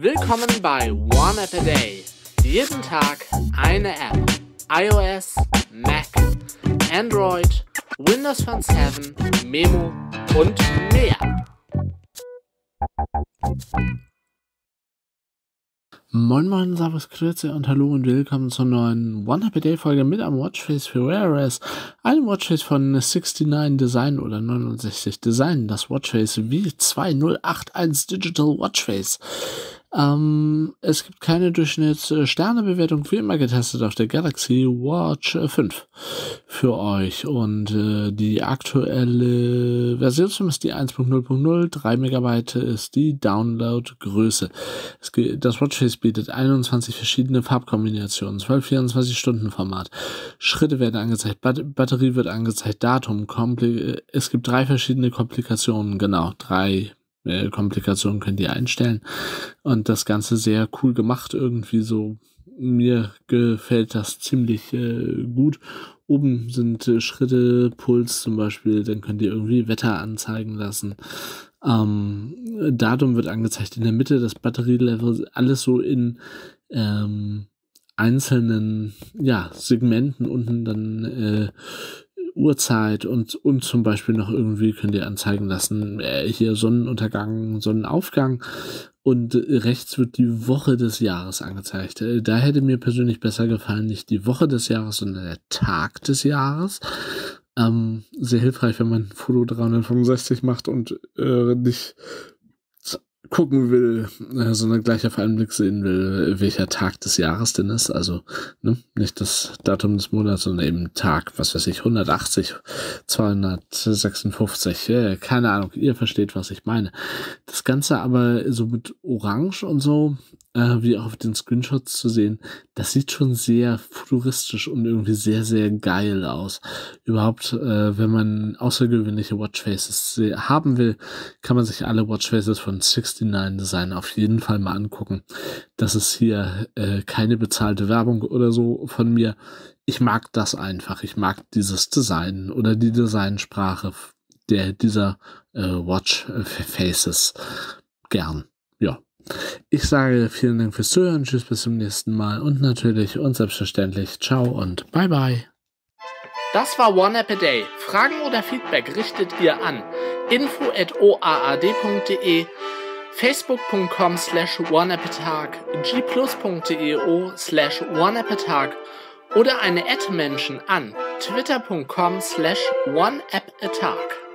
Willkommen bei One App a Day. Jeden Tag eine App. iOS, Mac, Android, Windows Phone 7, Memo und mehr. Moin Moin, Servus, Grüße und Hallo und willkommen zur neuen One Happy Day Folge mit einem Watchface für Wear OS. Einem Watchface von 69 Design oder 69 Design, das Watchface V2081 Digital Watchface. Ähm, es gibt keine Durchschnitts-Sternebewertung, wie immer getestet auf der Galaxy Watch 5 für euch. Und äh, die aktuelle Version ist die 1.0.0, 3 Megabyte ist die Download-Größe. Das Watchface bietet 21 verschiedene Farbkombinationen, 12 24-Stunden-Format. Schritte werden angezeigt, Bat Batterie wird angezeigt, Datum, Kompli es gibt drei verschiedene Komplikationen, genau, drei Komplikationen könnt ihr einstellen. Und das Ganze sehr cool gemacht, irgendwie so. Mir gefällt das ziemlich äh, gut. Oben sind äh, Schritte, Puls zum Beispiel, dann könnt ihr irgendwie Wetter anzeigen lassen. Ähm, Datum wird angezeigt in der Mitte, das Batterielevel, alles so in ähm, einzelnen ja, Segmenten unten dann äh, Uhrzeit und, und zum Beispiel noch irgendwie könnt ihr anzeigen lassen, äh, hier Sonnenuntergang, Sonnenaufgang und rechts wird die Woche des Jahres angezeigt. Äh, da hätte mir persönlich besser gefallen, nicht die Woche des Jahres, sondern der Tag des Jahres. Ähm, sehr hilfreich, wenn man ein Foto 365 macht und äh, nicht gucken will, äh, sondern gleich auf einen Blick sehen will, welcher Tag des Jahres denn ist. Also ne, nicht das Datum des Monats, sondern eben Tag, was weiß ich, 180, 256, äh, keine Ahnung, ihr versteht, was ich meine. Das Ganze aber so mit Orange und so, äh, wie auch auf den Screenshots zu sehen, das sieht schon sehr futuristisch und irgendwie sehr, sehr geil aus. Überhaupt, äh, wenn man außergewöhnliche Watchfaces haben will, kann man sich alle Watchfaces von 69 Design auf jeden Fall mal angucken. Das ist hier äh, keine bezahlte Werbung oder so von mir. Ich mag das einfach. Ich mag dieses Design oder die Designsprache der dieser äh, Watch gern. Ja. Ich sage vielen Dank fürs Zuhören, tschüss bis zum nächsten Mal und natürlich und selbstverständlich ciao und bye bye. Das war One App a Day. Fragen oder Feedback richtet ihr an info@oaad.de, facebook.com slash oneappatag, gplus.eo slash oneappatag oder eine Ad-Menschen an twitter.com slash oneappatag.